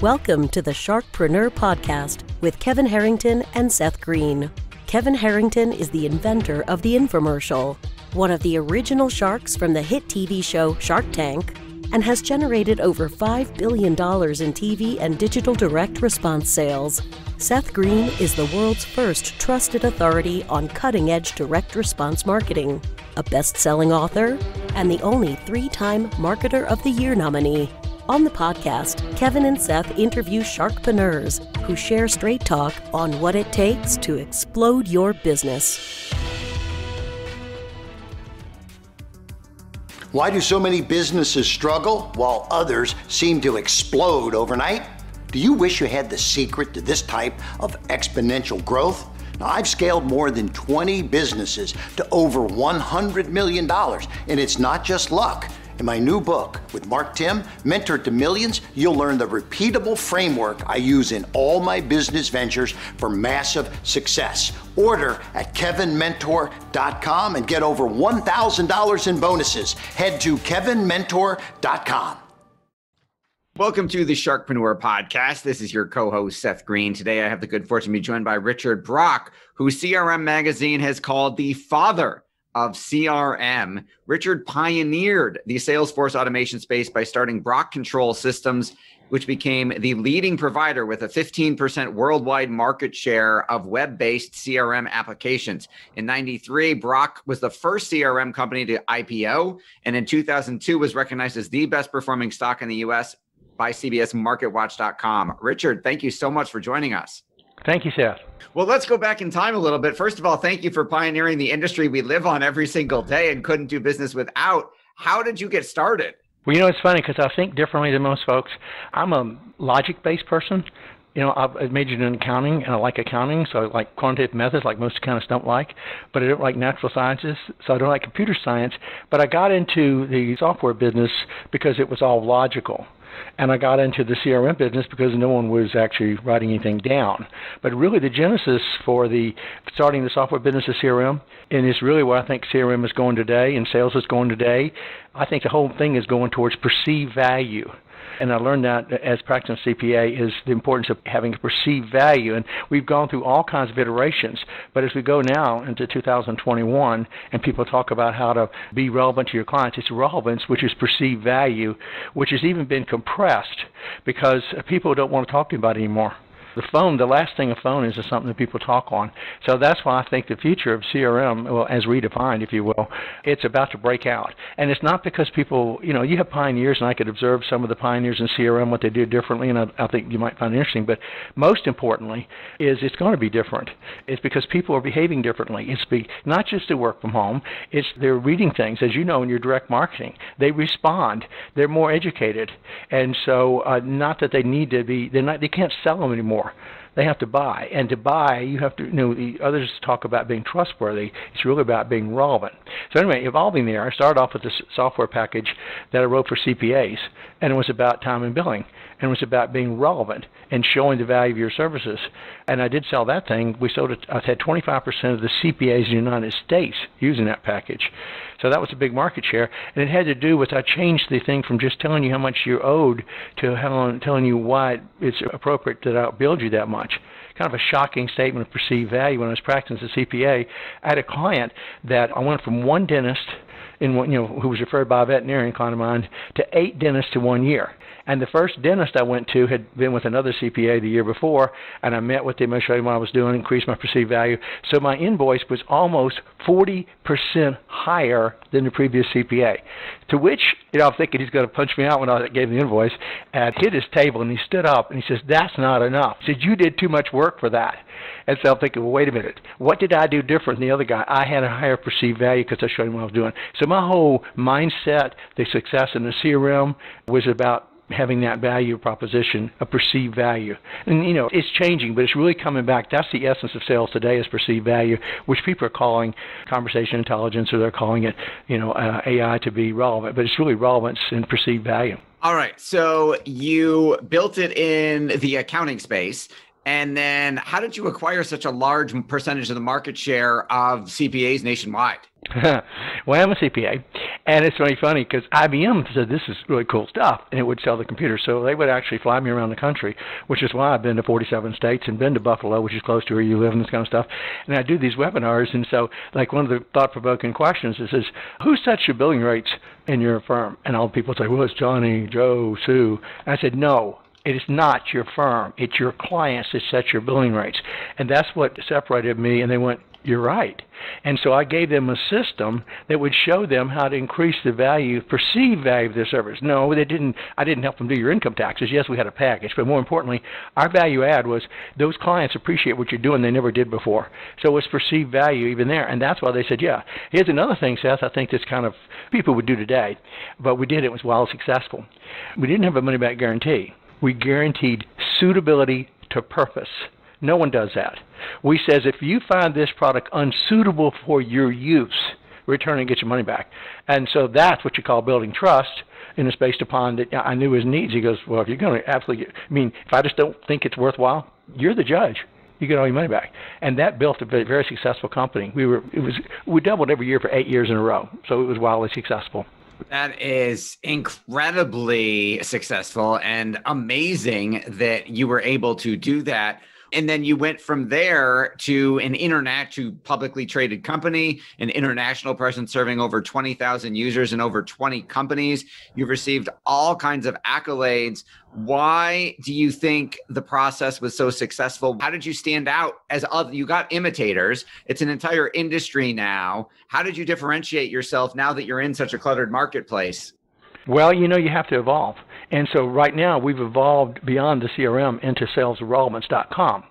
Welcome to the Sharkpreneur Podcast with Kevin Harrington and Seth Greene. Kevin Harrington is the inventor of the infomercial, one of the original sharks from the hit TV show Shark Tank, and has generated over $5 billion in TV and digital direct response sales. Seth Greene is the world's first trusted authority on cutting edge direct response marketing, a best selling author, and the only three time Marketer of the Year nominee. On the podcast, Kevin and Seth interview sharkpreneurs who share straight talk on what it takes to explode your business. Why do so many businesses struggle while others seem to explode overnight? Do you wish you had the secret to this type of exponential growth? Now, I've scaled more than 20 businesses to over $100 million, and it's not just luck. In my new book with Mark Timm, Mentor to Millions, you'll learn the repeatable framework I use in all my business ventures for massive success. Order at kevinmentor.com and get over $1,000 in bonuses. Head to kevinmentor.com. Welcome to the Sharkpreneur Podcast. This is your co host, Seth Greene. Today, I have the good fortune to be joined by Richard Brock, who CRM Magazine has called the father of CRM. Richard pioneered the Salesforce automation space by starting Brock Control Systems, which became the leading provider with a 15% worldwide market share of web based CRM applications. In 93, Brock was the first CRM company to IPO, and in 2002 was recognized as the best performing stock in the US by CBS MarketWatch.com. Richard, thank you so much for joining us. Thank you, Seth. Well, let's go back in time a little bit. First of all, thank you for pioneering the industry we live on every single day and couldn't do business without. How did you get started? Well, you know, it's funny because I think differently than most folks. I'm a logic based person. You know, I've majored in accounting and I like accounting, so I like quantitative methods like most accountants don't like. But I don't like natural sciences, so I don't like computer science. But I got into the software business because it was all logical and I got into the CRM business because no one was actually writing anything down. But really, the genesis for the starting the software business is CRM, and it's really where I think CRM is going today, and sales is going today. I think the whole thing is going towards perceived value. And I learned that as practicing CPA is the importance of having a perceived value. And we've gone through all kinds of iterations. But as we go now into 2021 and people talk about how to be relevant to your clients, it's relevance, which is perceived value, which has even been compressed because people don't want to talk to anybody anymore. The phone, the last thing a phone is, is something that people talk on. So that's why I think the future of CRM, well, as redefined, if you will, it's about to break out. And it's not because people, you know, you have pioneers, and I could observe some of the pioneers in CRM, what they do differently, and I, I think you might find it interesting. But most importantly, is it's going to be different. It's because people are behaving differently. It's be, not just to work from home, it's they're reading things. As you know, in your direct marketing, they respond. They're more educated. And so, uh, not that they need to be, they're not, they can't sell them anymore more. They have to buy, and to buy, you have to. You know, the others talk about being trustworthy. It's really about being relevant. So anyway, evolving there, I started off with this software package that I wrote for CPAs, and it was about time and billing, and it was about being relevant and showing the value of your services. And I did sell that thing. We sold it. I had 25% of the CPAs in the United States using that package. So that was a big market share, and it had to do with I changed the thing from just telling you how much you're owed to telling you why it's appropriate that I build you that much kind of a shocking statement of perceived value when I was practicing as a CPA. I had a client that I went from one dentist in one, you know, who was referred by a veterinarian client of mine to eight dentists in one year. And the first dentist I went to had been with another CPA the year before, and I met with him, I showed him what I was doing, increased my perceived value. So my invoice was almost 40% higher than the previous CPA. To which, you know, I'm thinking he's going to punch me out when I gave him the invoice, and hit his table, and he stood up, and he says, that's not enough. He said, you did too much work for that. And so I'm thinking, well, wait a minute. What did I do different than the other guy? I had a higher perceived value because I showed him what I was doing. So my whole mindset, the success in the CRM was about having that value proposition, a perceived value. And, you know, it's changing, but it's really coming back. That's the essence of sales today is perceived value, which people are calling conversation intelligence or they're calling it, you know, uh, AI to be relevant. But it's really relevance and perceived value. All right. So you built it in the accounting space And then how did you acquire such a large percentage of the market share of CPAs nationwide? well, I'm a CPA, and it's really funny because IBM said this is really cool stuff, and it would sell the computer. So they would actually fly me around the country, which is why I've been to 47 states and been to Buffalo, which is close to where you live, and this kind of stuff. And I do these webinars, and so like one of the thought-provoking questions is, is who sets your billing rates in your firm? And all the people say, well, it's Johnny, Joe, Sue. And I said, no, it is not your firm. It's your clients that set your billing rates. And that's what separated me. And they went, You're right. And so I gave them a system that would show them how to increase the value, perceived value of their service. No, they didn't I didn't help them do your income taxes. Yes, we had a package, but more importantly, our value add was those clients appreciate what you're doing they never did before. So it was perceived value even there. And that's why they said, Yeah. Here's another thing, Seth, I think that's kind of people would do today, but we did it was well successful. We didn't have a money back guarantee we guaranteed suitability to purpose. No one does that. We says if you find this product unsuitable for your use, return and get your money back. And so that's what you call building trust. And it's based upon that I knew his needs. He goes, well, if you're going to absolutely, I mean, if I just don't think it's worthwhile, you're the judge. You get all your money back, and that built a very successful company. We were, it was, we doubled every year for eight years in a row, so it was wildly successful. That is incredibly successful and amazing that you were able to do that and then you went from there to an internet to publicly traded company, an international person serving over 20,000 users in over 20 companies. You've received all kinds of accolades. Why do you think the process was so successful? How did you stand out as other you got imitators? It's an entire industry now. How did you differentiate yourself now that you're in such a cluttered marketplace? Well, you know, you have to evolve. And so right now we've evolved beyond the CRM into salesrelevance.com,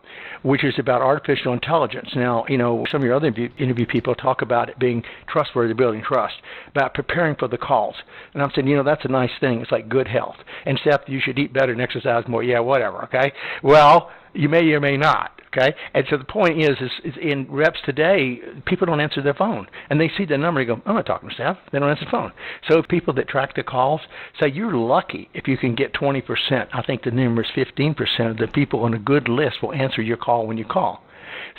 which is about artificial intelligence. Now, you know, some of your other interview, interview people talk about it being trustworthy, building trust, about preparing for the calls. And I'm saying, you know, that's a nice thing. It's like good health. And Seth, you should eat better and exercise more. Yeah, whatever. Okay. Well, you may or may not. Okay, and so the point is, is, is in reps today, people don't answer their phone, and they see the number and go, "I'm not talking to staff." They don't answer the phone. So people that track the calls say you're lucky if you can get 20%. I think the number is 15% of the people on a good list will answer your call when you call.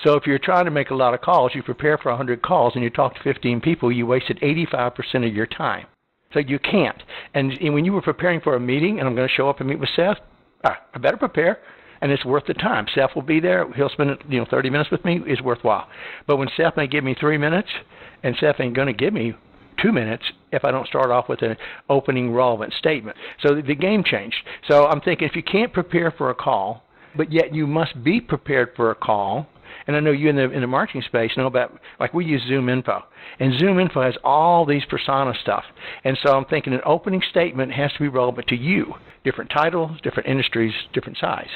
So if you're trying to make a lot of calls, you prepare for 100 calls and you talk to 15 people, you wasted 85% of your time. So you can't. And, and when you were preparing for a meeting, and I'm going to show up and meet with Seth, ah, I better prepare and it's worth the time. Seth will be there. He'll spend you know 30 minutes with me. Is worthwhile. But when Seth may give me three minutes, and Seth ain't going to give me two minutes if I don't start off with an opening relevant statement. So the game changed. So I'm thinking if you can't prepare for a call, but yet you must be prepared for a call. And I know you in the in the marketing space know about like we use Zoom Info, and Zoom Info has all these persona stuff. And so I'm thinking an opening statement has to be relevant to you. Different titles, different industries, different size.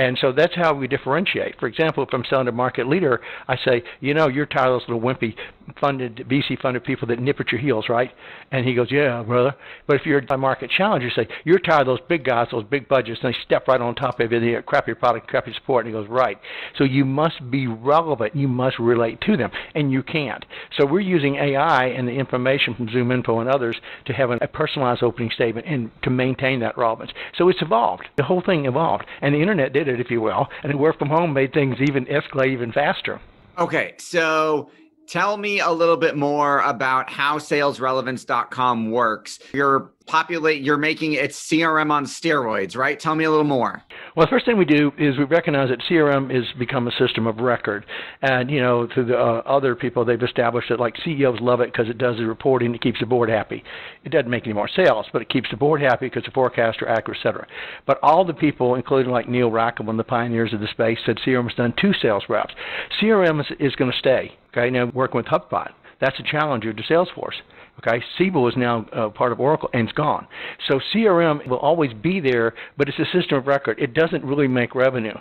And so that's how we differentiate. For example, if I'm selling to market leader, I say, you know, you're tired of those little wimpy funded, VC funded people that nip at your heels, right? And he goes, yeah, brother. But if you're a market challenger, you say, you're tired of those big guys, those big budgets, and they step right on top of you, they crap your product, crap your support. And he goes, right. So you must be relevant. You must relate to them. And you can't. So we're using AI and the information from Zoom Info and others to have a personalized opening statement and to maintain that relevance. So it's evolved. The whole thing evolved. And the internet did it, if you will. And work from home made things even escalate even faster. Okay, so tell me a little bit more about how salesrelevance.com works. You're populate you're making it crm on steroids right? Tell me a little more. Well the first thing we do is we recognize that crm has become a system of record. And you know to the uh, other people they've established that like ceos love it because it does the reporting it keeps the board happy. It doesn't make any more sales but it keeps the board happy because the forecasts are accurate etc but all the people including like neil rackham one of the pioneers of the space said crm has done two sales reps. Crm is, is going to stay okay now working with hubspot that's a challenger to salesforce Okay, Siebel is now uh, part of Oracle and it's gone. So CRM will always be there, but it's a system of record. It doesn't really make revenue.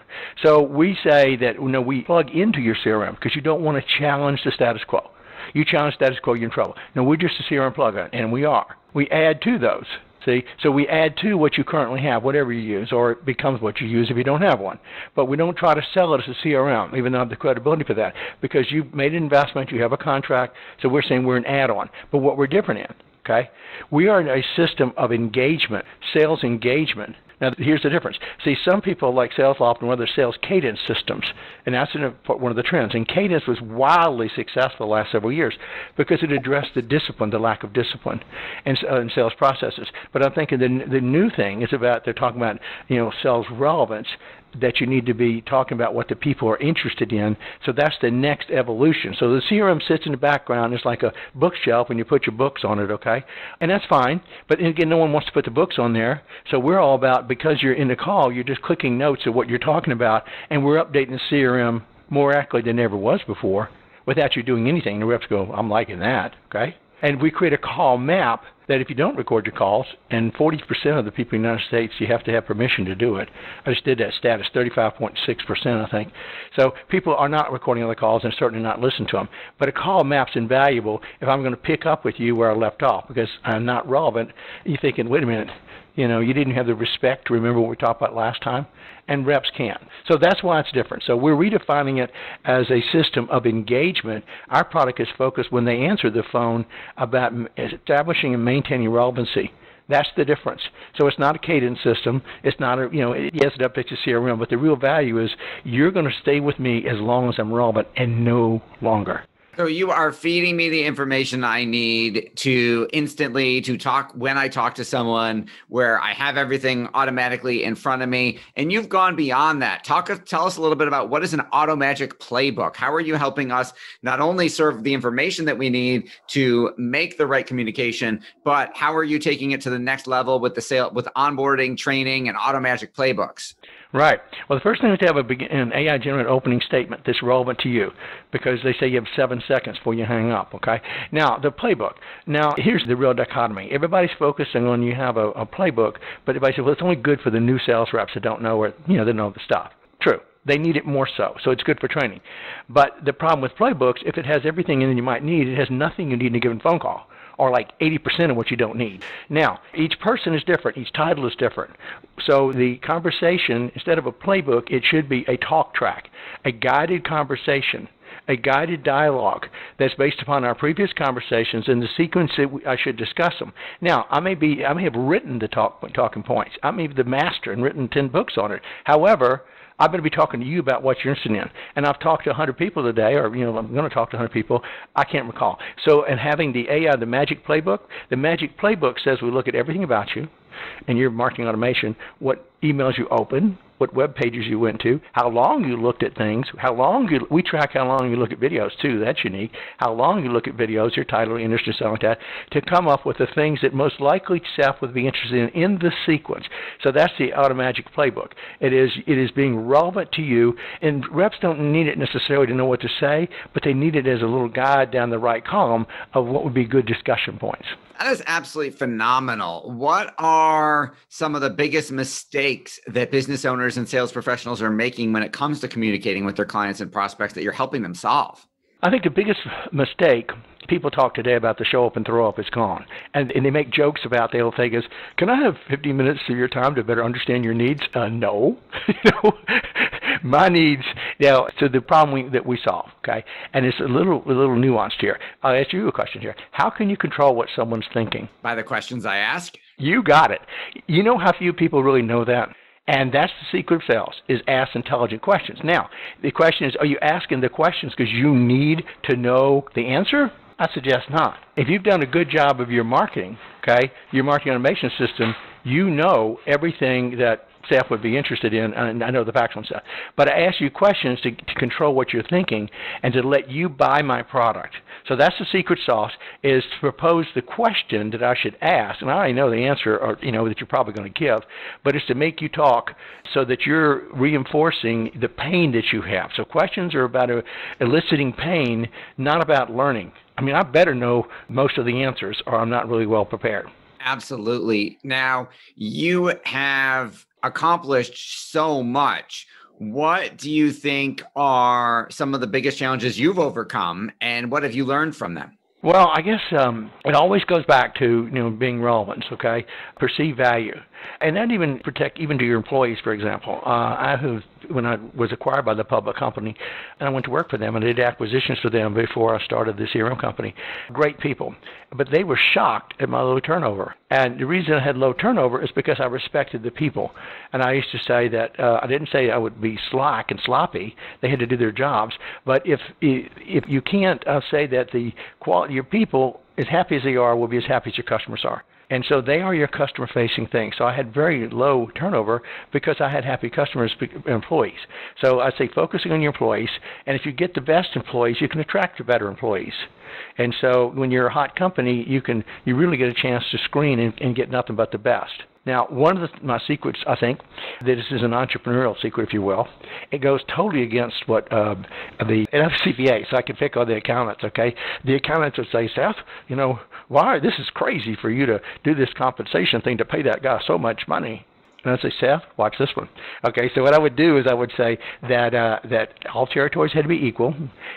So we say that you know we plug into your CRM because you don't want to challenge the status quo. You challenge status quo, you're in trouble. Now we're just a CRM plugin, and we are. We add to those. See, so we add to what you currently have, whatever you use, or it becomes what you use if you don't have one. But we don't try to sell it as a CRM, even though I have the credibility for that, because you've made an investment, you have a contract, so we're saying we're an add-on. But what we're different in, okay, we are in a system of engagement, sales engagement, Now, here's the difference. See, some people like sales loft and other sales cadence systems, and that's one of the trends. And cadence was wildly successful the last several years because it addressed the discipline, the lack of discipline in, uh, in sales processes. But I'm thinking the, the new thing is about, they're talking about, you know, sales relevance that you need to be talking about what the people are interested in. So that's the next evolution. So the CRM sits in the background. It's like a bookshelf and you put your books on it, okay? And that's fine. But again, no one wants to put the books on there. So we're all about, because you're in the call, you're just clicking notes of what you're talking about, and we're updating the CRM more accurately than ever was before without you doing anything. And the reps go, I'm liking that, okay? And we create a call map that if you don't record your calls, and 40% of the people in the United States, you have to have permission to do it. I just did that stat. It's 35.6%, I think. So people are not recording the calls and certainly not listening to them. But a call map's invaluable if I'm going to pick up with you where I left off because I'm not relevant. You're thinking, wait a minute, you know, you didn't have the respect to remember what we talked about last time, and reps can. So that's why it's different. So we're redefining it as a system of engagement. Our product is focused when they answer the phone about establishing and maintaining relevancy. That's the difference. So it's not a cadence system. It's not a, you know, yes, it updates your CRM, but the real value is you're going to stay with me as long as I'm relevant and no longer. So you are feeding me the information I need to instantly to talk when I talk to someone where I have everything automatically in front of me. And you've gone beyond that. Talk tell us a little bit about what is an AutoMagic playbook? How are you helping us not only serve the information that we need to make the right communication, but how are you taking it to the next level with the sale with onboarding, training, and AutoMagic playbooks? Right. Well, the first thing is to have a an AI generated opening statement that's relevant to you because they say you have seven seconds before you hang up, okay? Now, the playbook. Now, here's the real dichotomy. Everybody's focusing on you have a, a playbook, but everybody says, well, it's only good for the new sales reps that don't know where, you know, they know the stuff. True. They need it more so, so it's good for training. But the problem with playbooks, if it has everything in it you might need, it has nothing you need in a given phone call or like 80% of what you don't need. Now, each person is different, each title is different. So the conversation, instead of a playbook, it should be a talk track, a guided conversation a guided dialogue that's based upon our previous conversations and the sequence that we, I should discuss them. Now, I may be, I may have written the talk, talking points. I may be the master and written 10 books on it. However, I'm going to be talking to you about what you're interested in. And I've talked to 100 people today, or you know, I'm going to talk to 100 people. I can't recall. So, and having the AI, the Magic Playbook, the Magic Playbook says we look at everything about you, and your marketing automation, what emails you open, what web pages you went to, how long you looked at things, how long you, we track how long you look at videos too, that's unique, how long you look at videos, your title, interest, and something like that, to come up with the things that most likely staff would be interested in in the sequence. So that's the AutoMagic playbook. It is, it is being relevant to you, and reps don't need it necessarily to know what to say, but they need it as a little guide down the right column of what would be good discussion points. That is absolutely phenomenal. What are some of the biggest mistakes that business owners and sales professionals are making when it comes to communicating with their clients and prospects that you're helping them solve? I think the biggest mistake people talk today about the show up and throw up is gone. And, and they make jokes about the whole thing is, can I have 15 minutes of your time to better understand your needs? Uh, no. you know, my needs. Now, so the problem we, that we solve, okay, and it's a little a little nuanced here. I'll ask you a question here. How can you control what someone's thinking? By the questions I ask. You got it. You know how few people really know that. And that's the secret of sales, is ask intelligent questions. Now, the question is, are you asking the questions because you need to know the answer? I suggest not. If you've done a good job of your marketing, okay, your marketing automation system, you know everything that staff would be interested in, and I know the facts on stuff. But I ask you questions to, to control what you're thinking and to let you buy my product. So that's the secret sauce: is to propose the question that I should ask, and I already know the answer, or you know that you're probably going to give, but it's to make you talk so that you're reinforcing the pain that you have. So questions are about eliciting pain, not about learning. I mean, I better know most of the answers, or I'm not really well prepared. Absolutely. Now, you have accomplished so much. What do you think are some of the biggest challenges you've overcome, and what have you learned from them? Well, I guess um, it always goes back to you know being relevant. Okay, perceived value. And that even protect even to your employees, for example. Uh, I have when I was acquired by the public company, and I went to work for them and did acquisitions for them before I started the CRM company. Great people, but they were shocked at my low turnover. And the reason I had low turnover is because I respected the people. And I used to say that uh, I didn't say I would be slack and sloppy. They had to do their jobs. But if if you can't uh, say that the quality your people as happy as they are will be as happy as your customers are. And so they are your customer facing thing. So I had very low turnover because I had happy customers, employees. So I say focusing on your employees. And if you get the best employees, you can attract the better employees. And so when you're a hot company, you can you really get a chance to screen and, and get nothing but the best. Now, one of the, my secrets, I think, this is an entrepreneurial secret, if you will. It goes totally against what uh, the and I'm so I can pick on the accountants. Okay, the accountants would say, Seth, you know, why this is crazy for you to do this compensation thing to pay that guy so much money. And I'd say, Seth, watch this one. Okay, so what I would do is I would say that uh, that all territories had to be equal,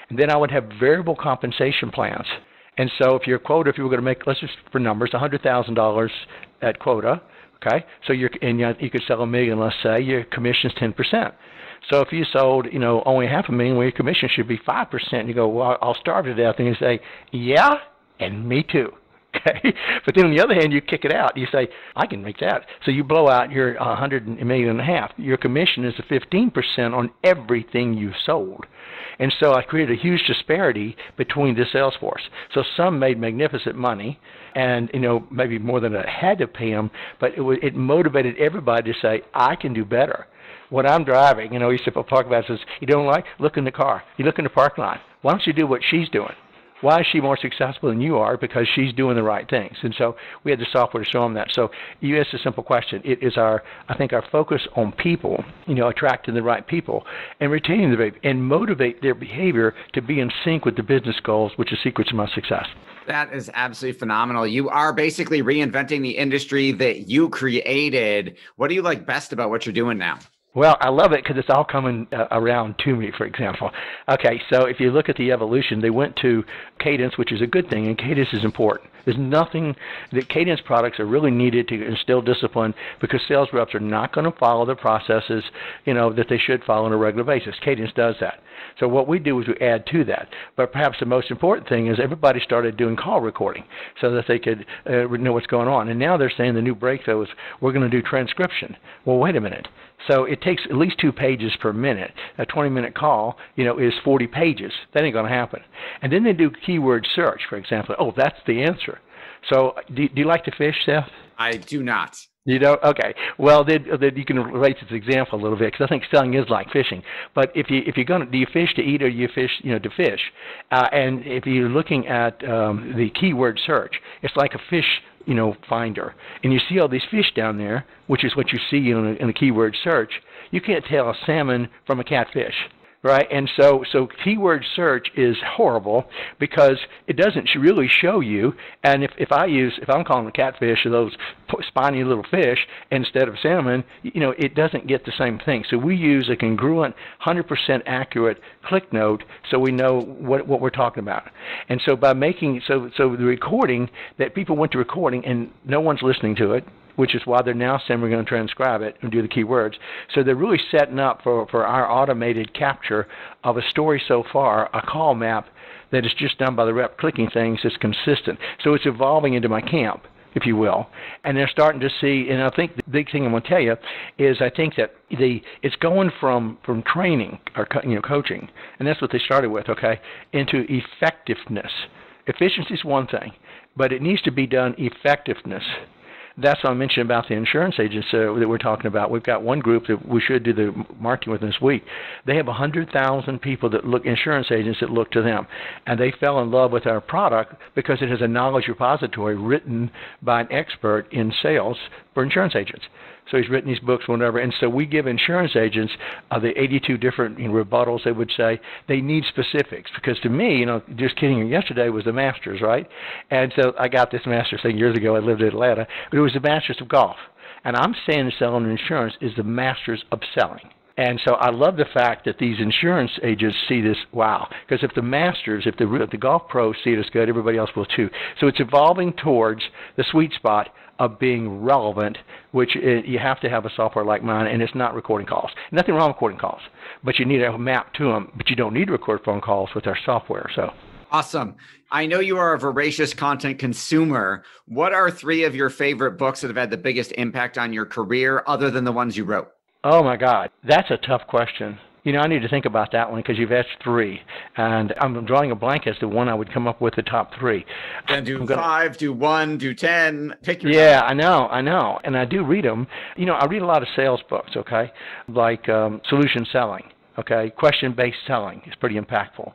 and then I would have variable compensation plans. And so if your quota, if you were going to make, let's just for numbers, $100,000 at quota, Okay, so you're and you, could sell a million. Let's say your commission's ten percent. So if you sold, you know, only half a million, well, your commission should be five percent. And You go, well, I'll starve to death, and you say, yeah, and me too. Okay, but then on the other hand, you kick it out. You say, I can make that. So you blow out your uh, a hundred million and a half. Your commission is a fifteen percent on everything you sold. And so I created a huge disparity between the sales force. So some made magnificent money, and you know maybe more than I had to pay them, but it, was, it motivated everybody to say, I can do better. When I'm driving, you know, you sit talk about says, you don't like, look in the car. You look in the parking lot. Why don't you do what she's doing? Why is she more successful than you are? Because she's doing the right things. And so we had the software to show them that. So you asked a simple question. It is our, I think, our focus on people, you know, attracting the right people and retaining the right, and motivate their behavior to be in sync with the business goals, which is secrets of my success. That is absolutely phenomenal. You are basically reinventing the industry that you created. What do you like best about what you're doing now? Well, I love it because it's all coming uh, around to me, for example. Okay, so if you look at the evolution, they went to cadence, which is a good thing, and cadence is important. There's nothing that cadence products are really needed to instill discipline because sales reps are not going to follow the processes, you know, that they should follow on a regular basis. Cadence does that. So what we do is we add to that. But perhaps the most important thing is everybody started doing call recording so that they could uh, know what's going on. And now they're saying the new breakthrough is we're going to do transcription. Well, wait a minute. So it takes at least two pages per minute. A 20-minute call, you know, is 40 pages. That ain't going to happen. And then they do keyword search, for example. Oh, that's the answer. So do, do you like to fish, Seth? I do not. You know, okay. Well, then, then you can relate to this example a little bit because I think selling is like fishing. But if you if you're gonna do you fish to eat or do you fish you know to fish? Uh, and if you're looking at um, the keyword search, it's like a fish you know finder, and you see all these fish down there, which is what you see in a, in a keyword search. You can't tell a salmon from a catfish right? And so, so keyword search is horrible because it doesn't really show you. And if, if I use, if I'm calling catfish or those spiny little fish instead of salmon, you know, it doesn't get the same thing. So we use a congruent, 100% accurate click note so we know what, what we're talking about. And so by making, so, so the recording that people went to recording and no one's listening to it, which is why they're now saying we're going to transcribe it and do the keywords. So they're really setting up for, for our automated capture of a story so far, a call map that is just done by the rep clicking things that's consistent. So it's evolving into my camp if you will. And they're starting to see, and I think the big thing I'm going to tell you is I think that the it's going from from training or you know coaching, and that's what they started with, okay, into effectiveness. Efficiency is one thing, but it needs to be done effectiveness that's what I mentioned about the insurance agents uh, that we're talking about. We've got one group that we should do the marketing with this week. They have 100,000 people that look, insurance agents that look to them. And they fell in love with our product because it has a knowledge repository written by an expert in sales for insurance agents. So he's written these books, whatever. And so we give insurance agents uh, the 82 different you know, rebuttals. They would say they need specifics because to me, you know, just kidding. Yesterday was the Masters, right? And so I got this Masters thing years ago. I lived in Atlanta, but it was the Masters of golf. And I'm saying selling insurance is the Masters of selling. And so I love the fact that these insurance agents see this, wow, because if the masters, if the, if the golf pros see it as good, everybody else will too. So it's evolving towards the sweet spot of being relevant, which is, you have to have a software like mine, and it's not recording calls. Nothing wrong with recording calls, but you need a map to them. But you don't need to record phone calls with our software. So. Awesome. I know you are a voracious content consumer. What are three of your favorite books that have had the biggest impact on your career other than the ones you wrote? Oh my God, that's a tough question. You know, I need to think about that one because you've asked three, and I'm drawing a blank as to one I would come up with the top three. Then do gonna, five, do one, do ten. Pick your. Yeah, I know, I know, and I do read them. You know, I read a lot of sales books. Okay, like um, solution selling. Okay, question-based selling is pretty impactful.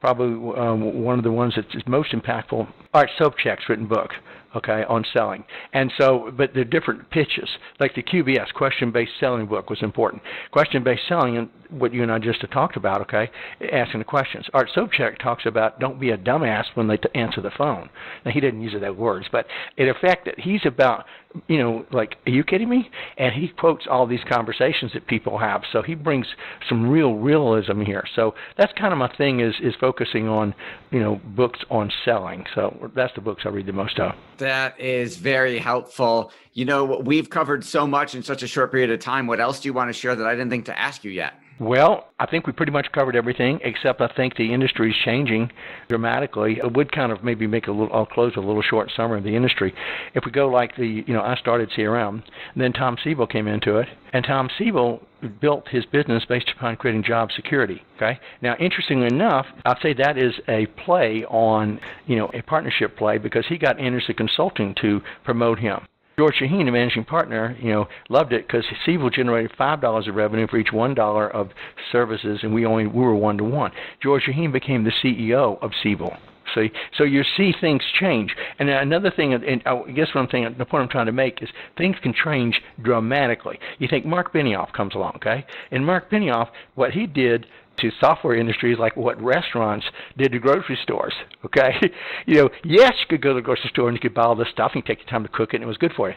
Probably um, one of the ones that's most impactful. Art Sobczak's written book okay, on selling. And so, but they're different pitches. Like the QBS, question-based selling book was important. Question-based selling, and what you and I just talked about, okay, asking the questions. Art Sobczak talks about don't be a dumbass when they answer the phone. Now, he didn't use those words, but in effect, he's about, you know, like, are you kidding me? And he quotes all these conversations that people have. So he brings some real realism here. So that's kind of my thing is, is focusing on, you know, books on selling. So that's the books I read the most of. That is very helpful. You know, we've covered so much in such a short period of time. What else do you want to share that I didn't think to ask you yet? Well, I think we pretty much covered everything, except I think the industry is changing dramatically. It would kind of maybe make a little. I'll close a little short summary of the industry. If we go like the, you know, I started CRM, then Tom Siebel came into it, and Tom Siebel built his business based upon creating job security. Okay. Now, interestingly enough, I'd say that is a play on, you know, a partnership play because he got Andersen Consulting to promote him. George Shaheen, the managing partner, you know, loved it because Siebel generated five dollars of revenue for each one dollar of services, and we only we were one to one. George Shaheen became the CEO of Siebel. So, so you see things change. And another thing, and oh, I guess what I'm saying, the point I'm trying to make is things can change dramatically. You think Mark Benioff comes along, okay? And Mark Benioff, what he did to software industries like what restaurants did to grocery stores. Okay, you know, yes, you could go to the grocery store and you could buy all this stuff and take your time to cook it and it was good for you.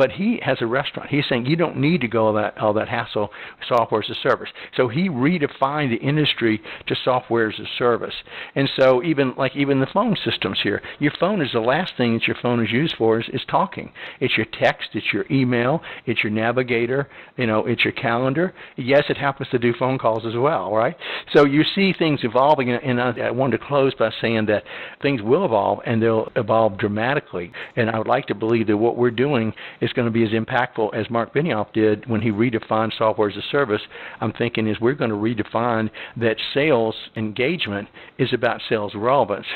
But he has a restaurant. He's saying you don't need to go all that all that hassle software as a service. So he redefined the industry to software as a service. And so even like even the phone systems here, your phone is the last thing that your phone is used for is, is talking. It's your text, it's your email, it's your navigator, you know, it's your calendar. Yes, it happens to do phone calls as well, right? So you see things evolving, and I wanted to close by saying that things will evolve and they'll evolve dramatically. And I would like to believe that what we're doing is is going to be as impactful as Mark Benioff did when he redefined software as a service. I'm thinking is we're going to redefine that sales engagement is about sales relevance,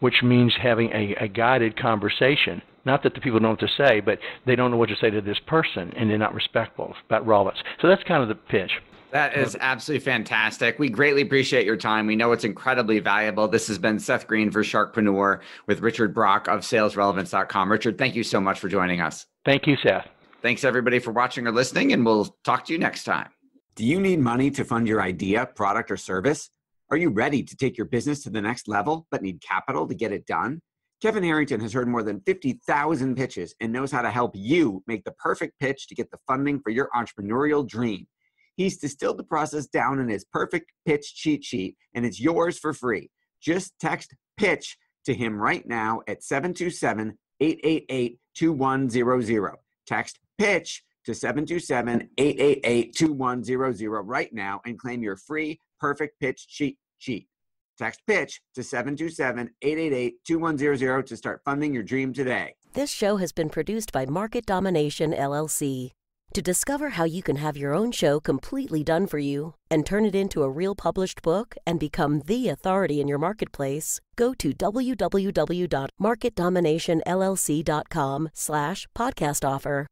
which means having a, a guided conversation. Not that the people don't know what to say, but they don't know what to say to this person, and they're not respectful about relevance. So that's kind of the pitch. That is absolutely fantastic. We greatly appreciate your time. We know it's incredibly valuable. This has been Seth Greene for Sharkpreneur with Richard Brock of salesrelevance.com. Richard, thank you so much for joining us. Thank you, Seth. Thanks, everybody, for watching or listening, and we'll talk to you next time. Do you need money to fund your idea, product, or service? Are you ready to take your business to the next level but need capital to get it done? Kevin Harrington has heard more than 50,000 pitches and knows how to help you make the perfect pitch to get the funding for your entrepreneurial dream. He's distilled the process down in his perfect pitch cheat sheet, and it's yours for free. Just text pitch to him right now at 727 888 2100. Text pitch to 727 888 2100 right now and claim your free perfect pitch cheat sheet. Text pitch to 727 888 2100 to start funding your dream today. This show has been produced by Market Domination LLC. To discover how you can have your own show completely done for you and turn it into a real published book and become the authority in your marketplace, go to www.marketdominationllc.com slash podcast offer.